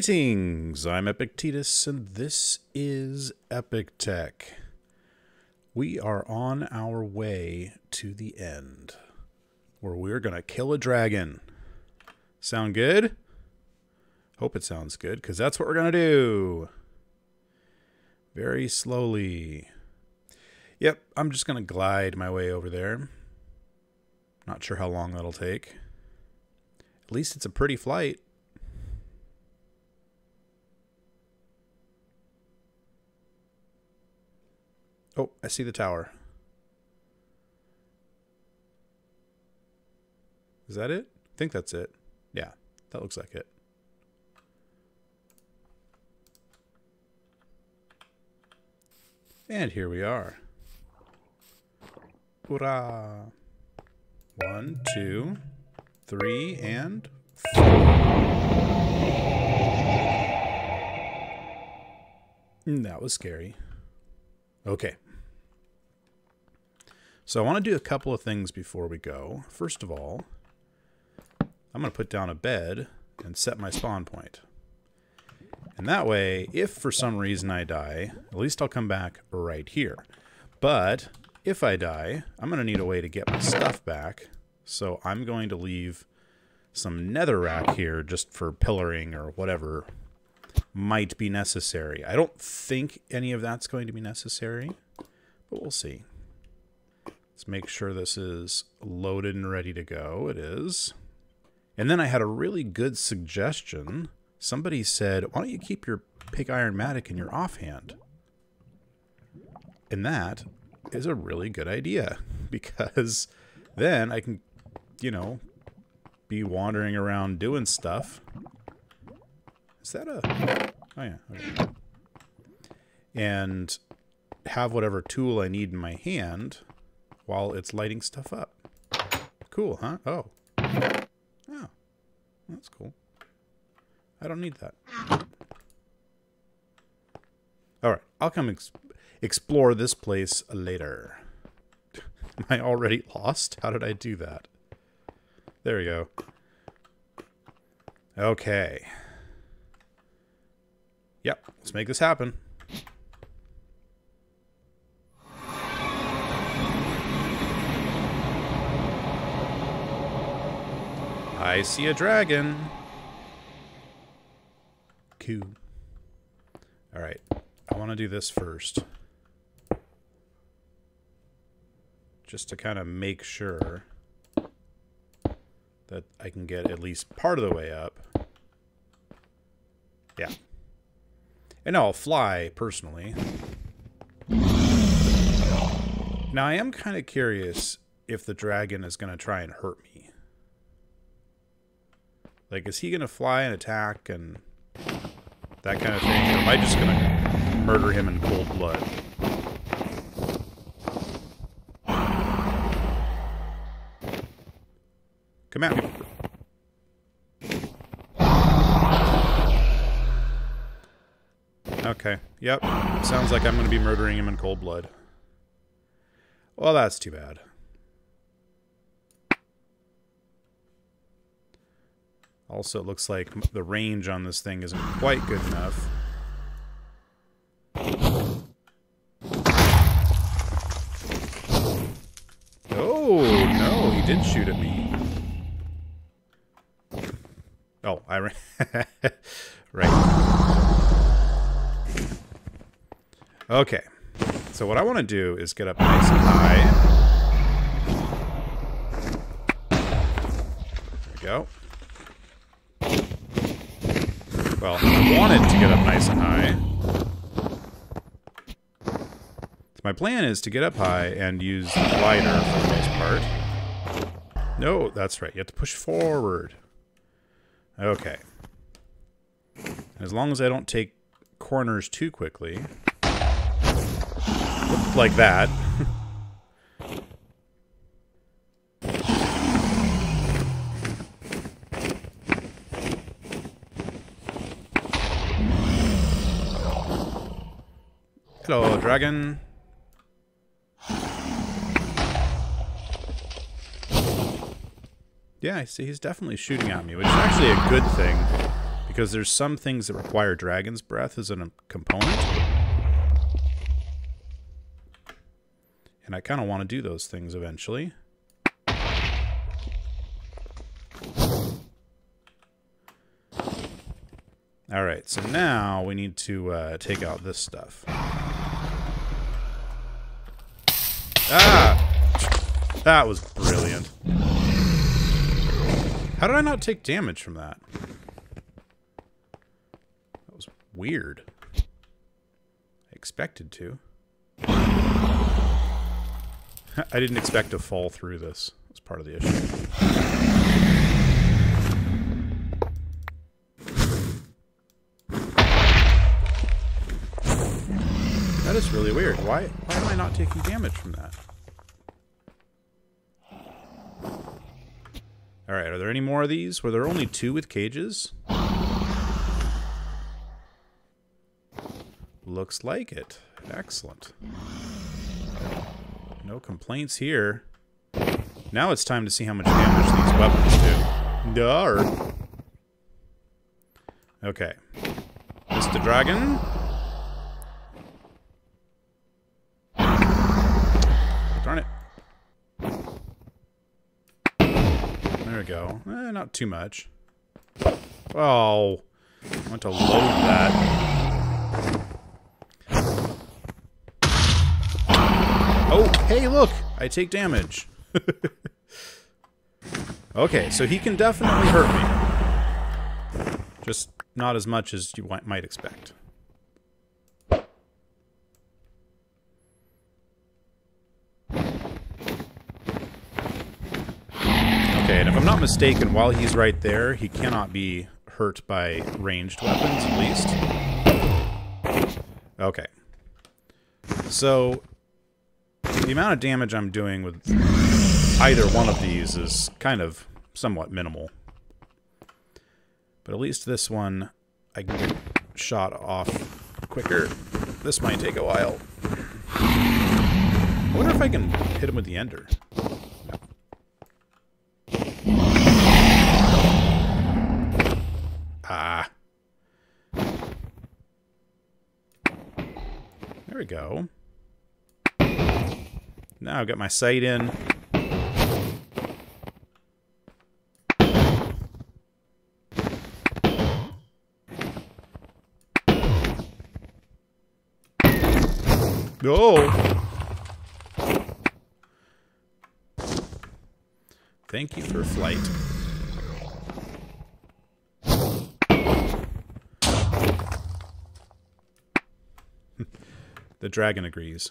Greetings, I'm Epictetus, and this is EpikTek. We are on our way to the end, where we're going to kill a dragon. Sound good? Hope it sounds good, because that's what we're going to do. Very slowly. Yep, I'm just going to glide my way over there. Not sure how long that'll take. At least it's a pretty flight. Oh, I see the tower. Is that it? I think that's it. Yeah, that looks like it. And here we are. Hurrah! One, two, three, and four. Mm, that was scary. Okay. So I want to do a couple of things before we go. First of all, I'm going to put down a bed and set my spawn point. And that way, if for some reason I die, at least I'll come back right here. But if I die, I'm going to need a way to get my stuff back. So I'm going to leave some netherrack here just for pillaring or whatever might be necessary. I don't think any of that's going to be necessary, but we'll see. Let's make sure this is loaded and ready to go. It is. And then I had a really good suggestion. Somebody said, why don't you keep your pick iron matic in your offhand? And that is a really good idea because then I can, you know, be wandering around doing stuff is that a... Oh, yeah. Okay. And have whatever tool I need in my hand while it's lighting stuff up. Cool, huh? Oh. Oh. That's cool. I don't need that. Alright, I'll come ex explore this place later. Am I already lost? How did I do that? There we go. Okay. Yep, let's make this happen. I see a dragon. Cool. Alright, I want to do this first. Just to kind of make sure that I can get at least part of the way up. Yeah. And I'll fly, personally. Now, I am kind of curious if the dragon is going to try and hurt me. Like, is he going to fly and attack and that kind of thing? Or am I just going to murder him in cold blood? Come me. Okay. Yep. Sounds like I'm going to be murdering him in cold blood. Well, that's too bad. Also, it looks like the range on this thing isn't quite good enough. Oh, no, he did shoot at me. Oh, I ran. right. Okay. So what I want to do is get up nice and high. There we go. Well, I wanted to get up nice and high. So my plan is to get up high and use the glider for the most part. No, that's right. You have to push forward. Okay. As long as I don't take corners too quickly like that. Hello, dragon. Yeah, I see he's definitely shooting at me, which is actually a good thing. Because there's some things that require Dragon's Breath as a component. And I kind of want to do those things eventually. All right, so now we need to uh, take out this stuff. Ah! That was brilliant. How did I not take damage from that? That was weird. I expected to. I didn't expect to fall through this. That's part of the issue. Is really weird. Why why am I not taking damage from that? Alright, are there any more of these? Were there only two with cages? Looks like it. Excellent. No complaints here. Now it's time to see how much damage these weapons do. Dar. Okay. Mr. Dragon. Darn it. There we go. Eh, not too much. Oh. I want to load that. Oh, hey, look! I take damage. okay, so he can definitely hurt me. Just not as much as you might expect. Okay, and if I'm not mistaken, while he's right there, he cannot be hurt by ranged weapons, at least. Okay. So, the amount of damage I'm doing with either one of these is kind of somewhat minimal. But at least this one, I can get shot off quicker. This might take a while. I wonder if I can hit him with the ender. Ah. There we go. Now I've got my sight in. Oh! Thank you for flight. Dragon agrees.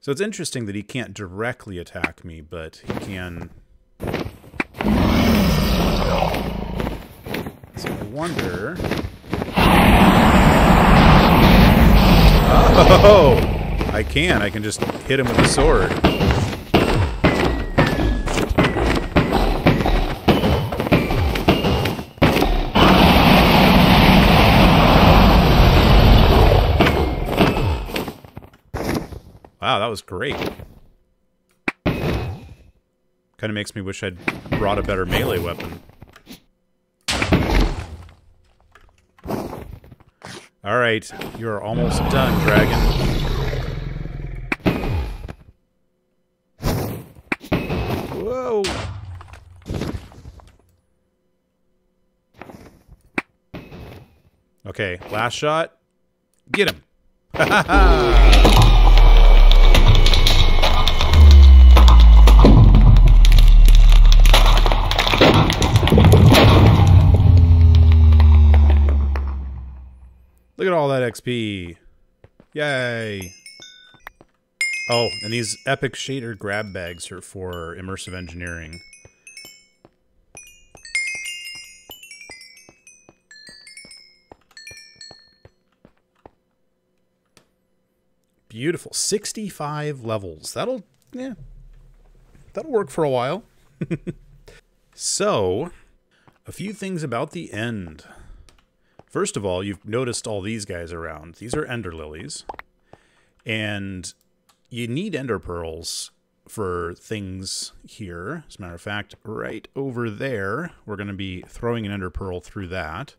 So it's interesting that he can't directly attack me, but he can... So I wonder... Oh! I can. I can just hit him with a sword. Wow, that was great. Kind of makes me wish I'd brought a better melee weapon. Alright, you are almost done, dragon. Whoa! Okay, last shot. Get him! Look at all that XP. Yay. Oh, and these epic shader grab bags are for immersive engineering. Beautiful. 65 levels. That'll, yeah, that'll work for a while. so, a few things about the end. First of all, you've noticed all these guys around. These are ender lilies. And you need ender pearls for things here. As a matter of fact, right over there, we're going to be throwing an ender pearl through that.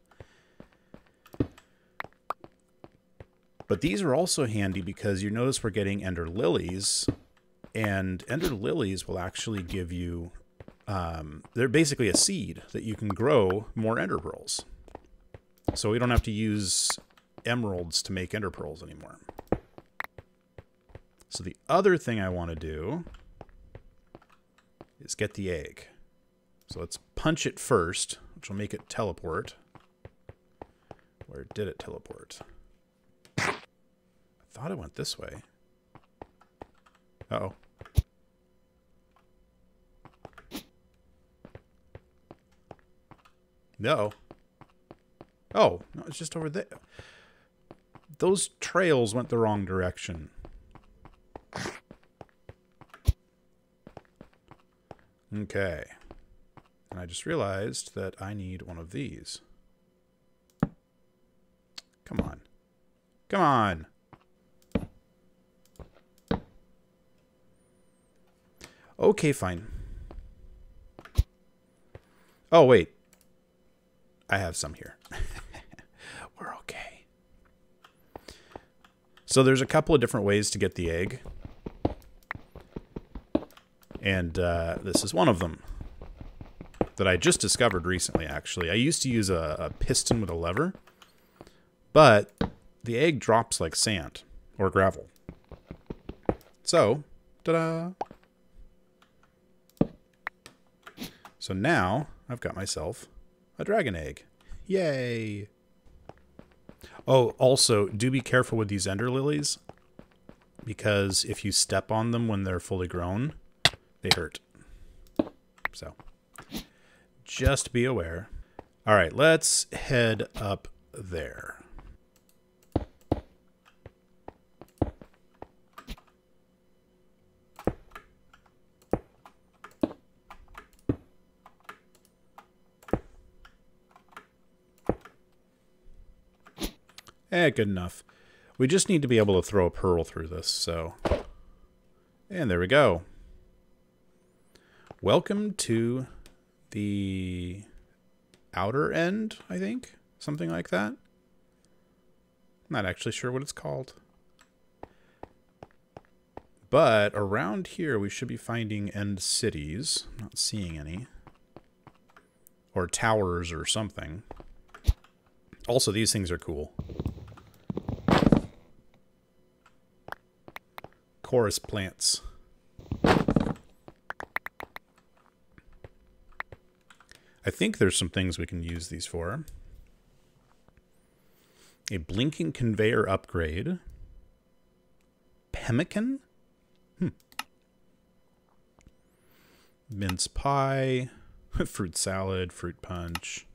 But these are also handy because you notice we're getting ender lilies, and ender lilies will actually give you, um, they're basically a seed that you can grow more ender pearls. So we don't have to use emeralds to make ender pearls anymore. So the other thing I want to do is get the egg. So let's punch it first, which will make it teleport. Where did it teleport? I thought it went this way. Uh oh No. Oh, no, it's just over there. Those trails went the wrong direction. Okay. And I just realized that I need one of these. Come on. Come on. Okay, fine. Oh, wait. I have some here. We're okay. So there's a couple of different ways to get the egg. And uh, this is one of them that I just discovered recently, actually. I used to use a, a piston with a lever, but the egg drops like sand or gravel. So, ta-da! So now I've got myself a dragon egg. Yay! Oh, also, do be careful with these ender lilies because if you step on them when they're fully grown, they hurt. So, just be aware. All right, let's head up there. Eh, good enough. We just need to be able to throw a pearl through this, so... And there we go. Welcome to the outer end, I think. Something like that. I'm not actually sure what it's called. But around here, we should be finding end cities. Not seeing any. Or towers or something. Also, these things are cool. Chorus plants. I think there's some things we can use these for. A blinking conveyor upgrade. Pemmican? Hmm. Mince pie. fruit salad, fruit punch.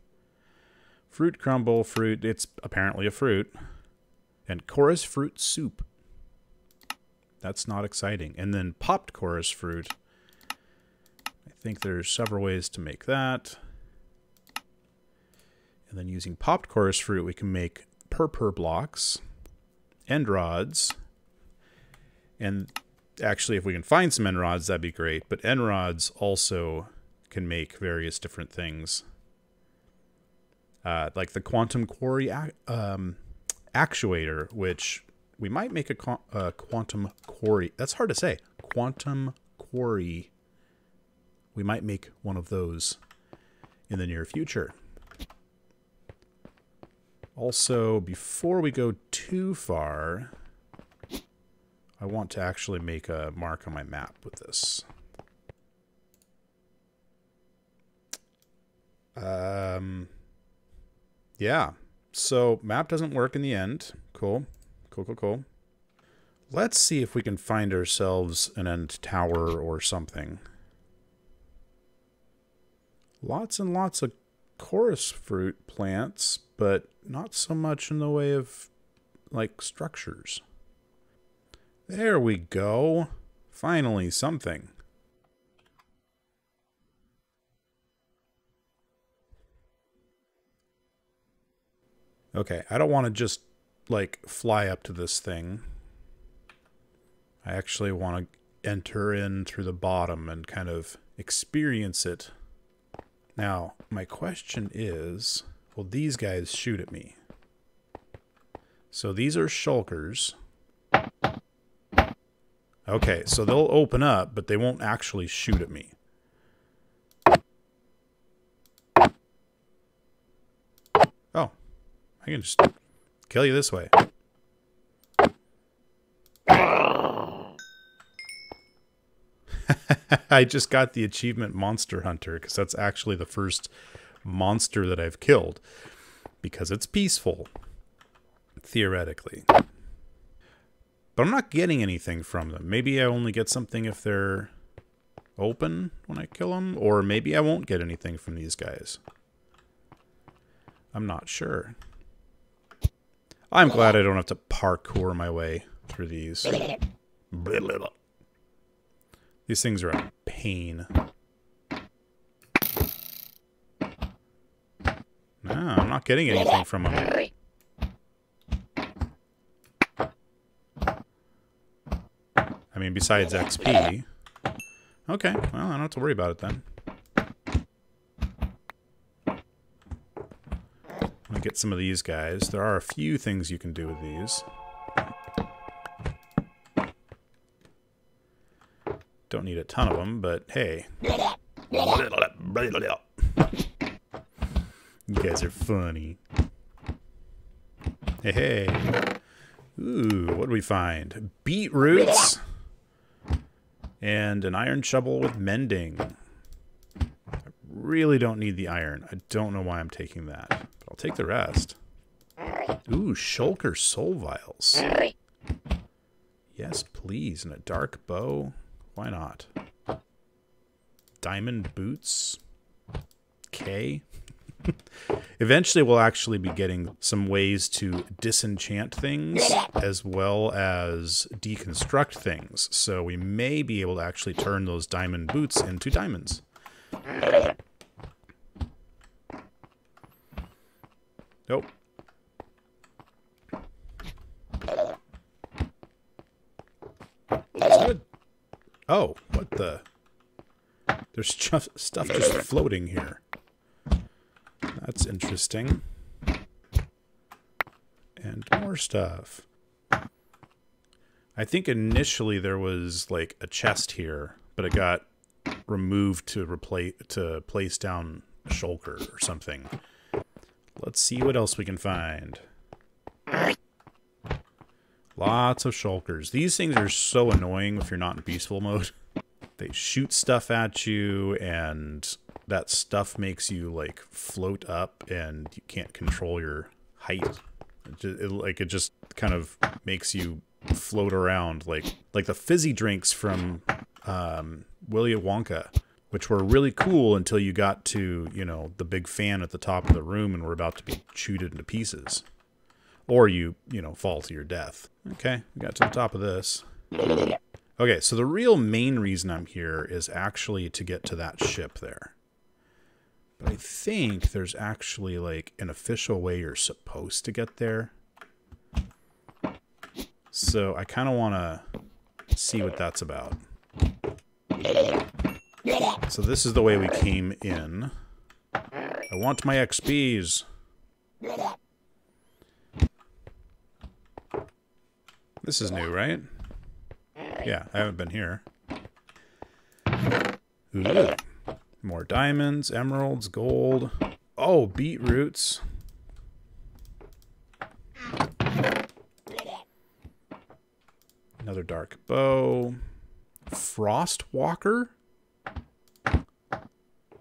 Fruit crumble, fruit. It's apparently a fruit. And chorus fruit soup. That's not exciting. And then popped chorus fruit. I think there's several ways to make that. And then using popped chorus fruit, we can make purpur blocks, end rods, and actually, if we can find some end rods, that'd be great. But end rods also can make various different things. Uh, like the quantum quarry um, actuator, which we might make a uh, quantum quarry. That's hard to say. Quantum quarry. We might make one of those in the near future. Also, before we go too far, I want to actually make a mark on my map with this. Um, yeah. So map doesn't work in the end. Cool. Cool, cool, cool. Let's see if we can find ourselves an end tower or something. Lots and lots of chorus fruit plants, but not so much in the way of, like, structures. There we go. Finally, something. Okay, I don't want to just like fly up to this thing. I actually want to enter in through the bottom and kind of experience it. Now, my question is, will these guys shoot at me? So these are shulkers. Okay, so they'll open up, but they won't actually shoot at me. Oh, I can just kill you this way. I just got the achievement Monster Hunter because that's actually the first monster that I've killed because it's peaceful, theoretically. But I'm not getting anything from them. Maybe I only get something if they're open when I kill them, or maybe I won't get anything from these guys. I'm not sure. I'm glad I don't have to parkour my way through these. These things are a pain. No, I'm not getting anything from them. I mean, besides XP. Okay, well, I don't have to worry about it then. Me get some of these guys. There are a few things you can do with these. Don't need a ton of them, but hey. You guys are funny. Hey, hey. Ooh, what do we find? Beetroots. And an iron shovel with mending. I really don't need the iron. I don't know why I'm taking that. Take the rest. Ooh, shulker soul vials. Yes, please. And a dark bow. Why not? Diamond boots. K. Eventually, we'll actually be getting some ways to disenchant things as well as deconstruct things. So we may be able to actually turn those diamond boots into diamonds. Nope. Good. Oh, what the? There's stuff just floating here. That's interesting. And more stuff. I think initially there was like a chest here, but it got removed to replace to place down a shulker or something. Let's see what else we can find. Lots of shulkers. These things are so annoying if you're not in peaceful mode. they shoot stuff at you and that stuff makes you like float up and you can't control your height. It it, like it just kind of makes you float around like like the fizzy drinks from um, Willy Wonka, which were really cool until you got to you know the big fan at the top of the room and were about to be chewed into pieces or you, you know, fall to your death. Okay, we got to the top of this. Okay, so the real main reason I'm here is actually to get to that ship there. But I think there's actually like an official way you're supposed to get there. So I kind of want to see what that's about. So this is the way we came in. I want my XPs. This is new, right? Yeah, I haven't been here. Ooh. More diamonds, emeralds, gold. Oh, beetroots. Another dark bow. Frostwalker?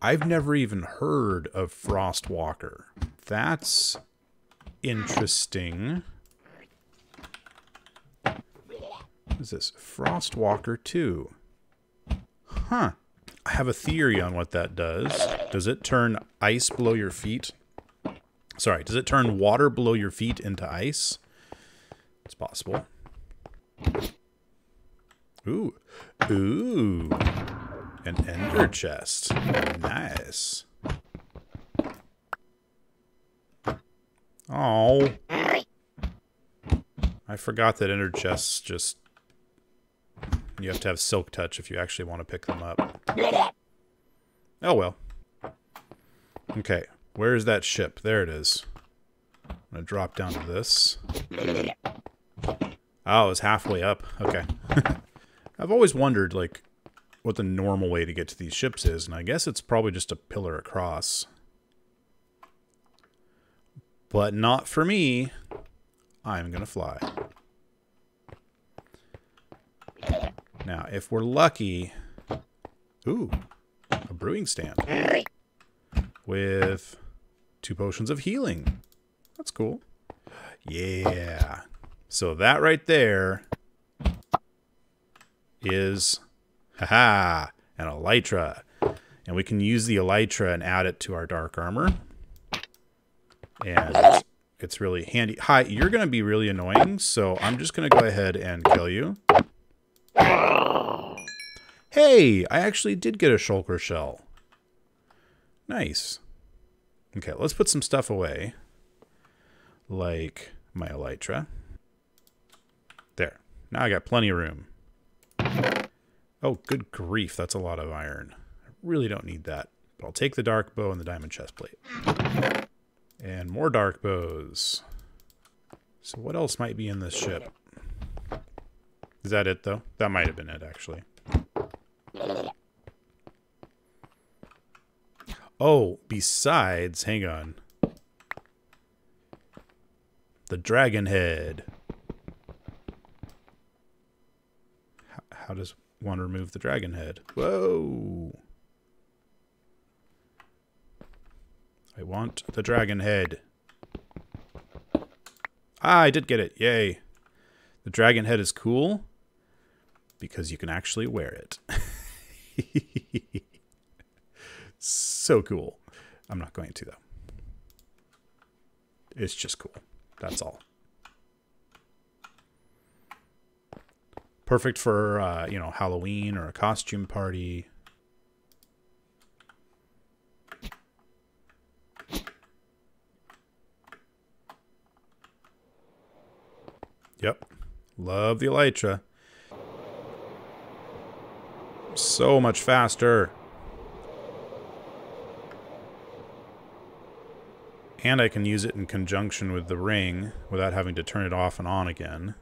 I've never even heard of Frostwalker. That's interesting. What is this? Frostwalker 2. Huh. I have a theory on what that does. Does it turn ice below your feet? Sorry, does it turn water below your feet into ice? It's possible. Ooh. Ooh. An ender chest. Nice. Oh. I forgot that ender chests just You have to have silk touch if you actually want to pick them up. Oh well. Okay, where's that ship? There it is. I'm gonna drop down to this. Oh, it's halfway up. Okay. I've always wondered, like, what the normal way to get to these ships is, and I guess it's probably just a pillar across. But not for me. I'm gonna fly. Now, if we're lucky... Ooh, a brewing stand. With two potions of healing. That's cool. Yeah. So that right there is, haha, an elytra. And we can use the elytra and add it to our dark armor. And it's really handy. Hi, you're going to be really annoying, so I'm just going to go ahead and kill you. Hey, I actually did get a shulker shell. Nice. Okay, let's put some stuff away. Like my elytra. There. Now I got plenty of room. Oh, good grief. That's a lot of iron. I really don't need that. But I'll take the dark bow and the diamond chest plate. And more dark bows. So what else might be in this ship? Is that it, though? That might have been it, actually. Oh, besides, hang on. The dragon head. How, how does one remove the dragon head? Whoa. I want the dragon head. Ah, I did get it. Yay. The dragon head is cool because you can actually wear it. so cool. I'm not going to, though. It's just cool. That's all. Perfect for, uh, you know, Halloween or a costume party. Yep. Love the Elytra. So much faster. And I can use it in conjunction with the ring without having to turn it off and on again.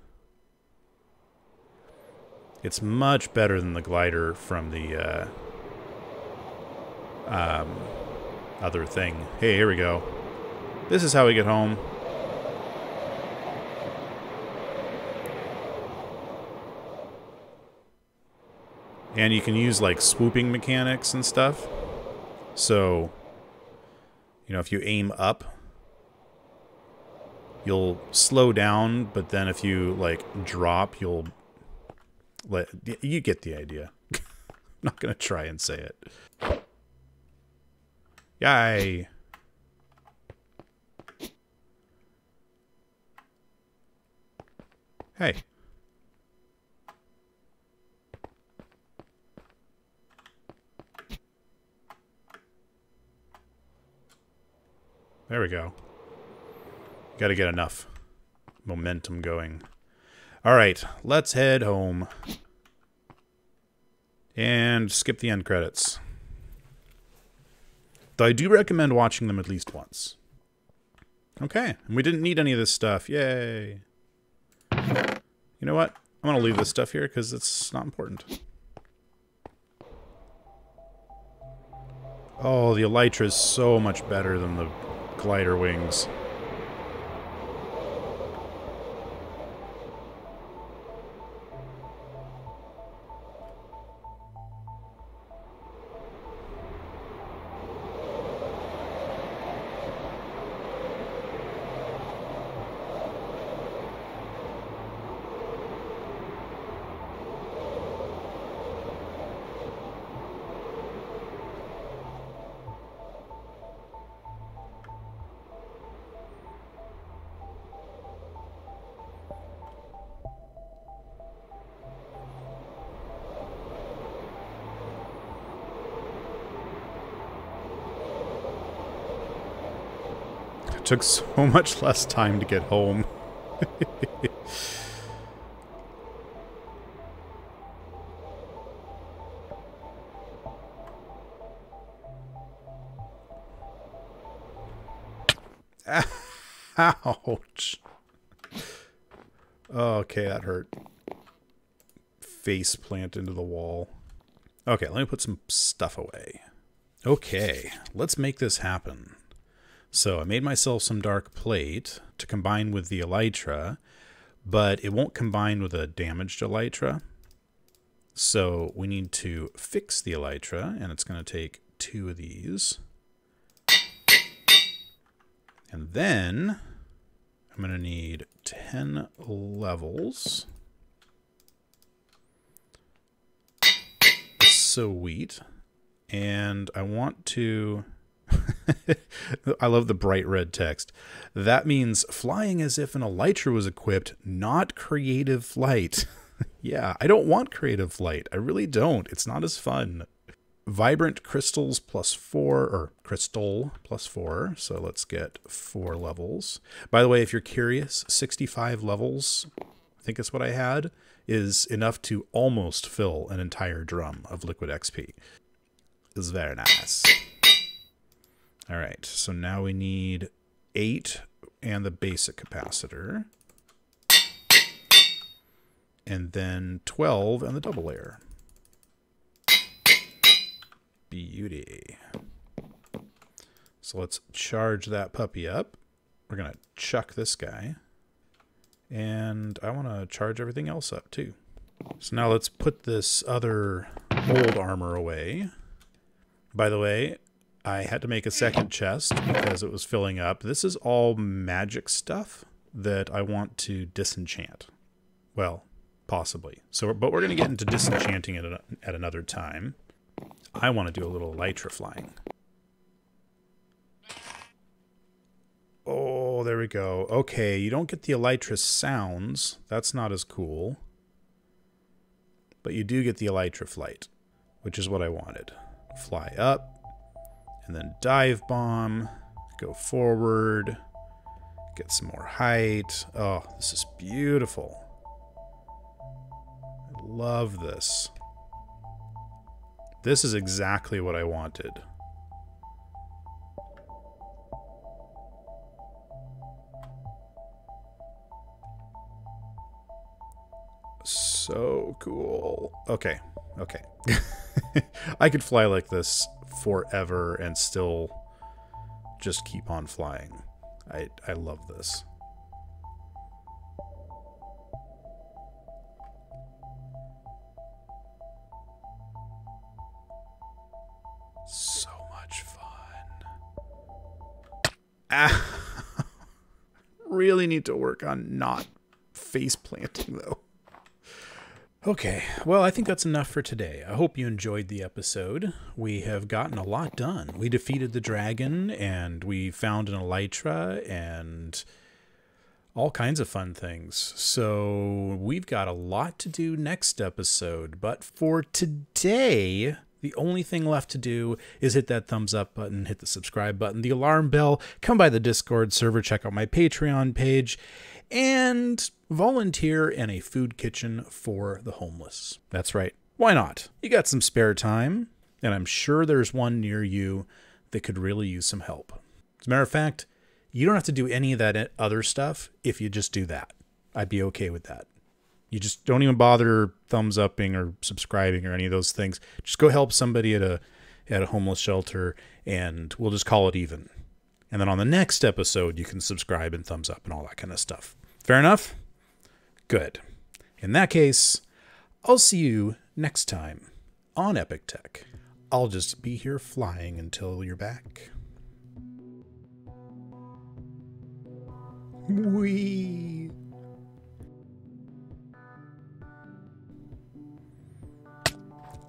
It's much better than the glider from the uh, um, other thing. Hey, here we go. This is how we get home. And you can use like swooping mechanics and stuff. So, you know, if you aim up, you'll slow down, but then if you like drop, you'll let you get the idea. I'm not gonna try and say it. Yay! Hey. There we go. Got to get enough momentum going. All right, let's head home. And skip the end credits. Though I do recommend watching them at least once. Okay, and we didn't need any of this stuff. Yay. You know what? I'm going to leave this stuff here because it's not important. Oh, the Elytra is so much better than the glider wings. took so much less time to get home. Ouch. Okay, that hurt. Face plant into the wall. Okay, let me put some stuff away. Okay, let's make this happen. So I made myself some dark plate to combine with the elytra, but it won't combine with a damaged elytra. So we need to fix the elytra, and it's going to take two of these. And then I'm going to need 10 levels. So sweet. And I want to... I love the bright red text. That means flying as if an elytra was equipped, not creative flight. yeah, I don't want creative flight. I really don't. It's not as fun vibrant crystals plus four, or crystal plus four. So let's get four levels. By the way, if you're curious, 65 levels, I think is what I had, is enough to almost fill an entire drum of liquid XP. It's very nice. All right, so now we need eight and the basic capacitor. And then 12 and the double layer. Beauty. So let's charge that puppy up. We're going to chuck this guy. And I want to charge everything else up too. So now let's put this other old armor away. By the way, I had to make a second chest because it was filling up. This is all magic stuff that I want to disenchant. Well, possibly. So, but we're going to get into disenchanting it at another time. I want to do a little elytra flying. Oh, there we go. Okay, you don't get the elytra sounds. That's not as cool. But you do get the elytra flight, which is what I wanted. Fly up, and then dive bomb, go forward, get some more height. Oh, this is beautiful. I love this. This is exactly what I wanted. So cool. Okay, okay. I could fly like this forever and still just keep on flying. I, I love this. So much fun. Ah, really need to work on not face planting though. Okay, well, I think that's enough for today. I hope you enjoyed the episode. We have gotten a lot done. We defeated the dragon, and we found an elytra, and all kinds of fun things. So we've got a lot to do next episode. But for today, the only thing left to do is hit that thumbs up button, hit the subscribe button, the alarm bell, come by the Discord server, check out my Patreon page, and volunteer in a food kitchen for the homeless. That's right. Why not? You got some spare time, and I'm sure there's one near you that could really use some help. As a matter of fact, you don't have to do any of that other stuff if you just do that. I'd be okay with that. You just don't even bother thumbs upping or subscribing or any of those things. Just go help somebody at a at a homeless shelter and we'll just call it even. And then on the next episode you can subscribe and thumbs up and all that kind of stuff. Fair enough? Good. In that case, I'll see you next time on EpikTek. I'll just be here flying until you're back. Wee.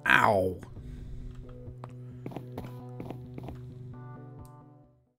Ow.